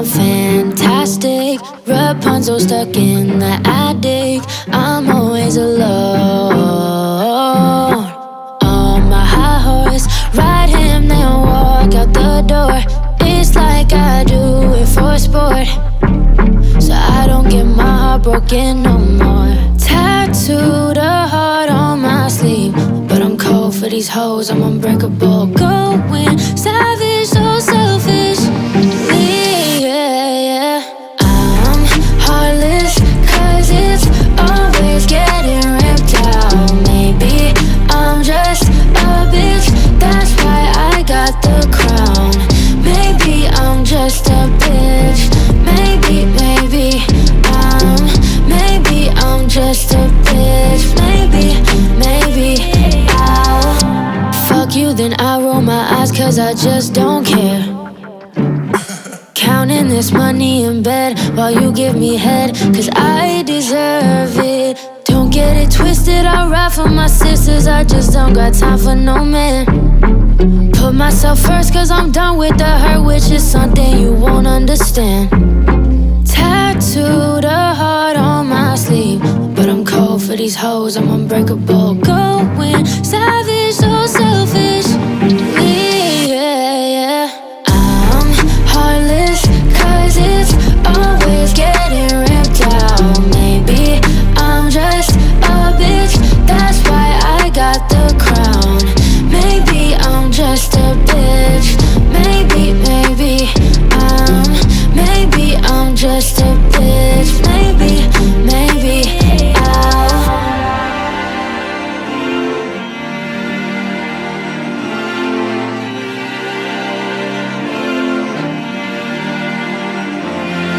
I'm fantastic. Rapunzel stuck in the attic. I'm always alone. On my high horse, ride him, then walk out the door. It's like I do it for sport. So I don't get my heart broken no more. Tattooed a heart on my sleeve. But I'm cold for these hoes, I'm unbreakable. Going savage, cause I just don't care. Counting this money in bed while you give me head, cause I deserve it. Don't get it twisted, I ride for my sisters, I just don't got time for no man. Put myself first, cause I'm done with the hurt, which is something you won't understand. Tattooed a heart on my sleeve, but I'm cold for these hoes, I'm unbreakable. Going savage,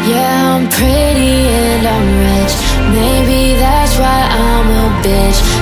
Yeah, I'm pretty and I'm rich. Maybe that's why I'm a bitch.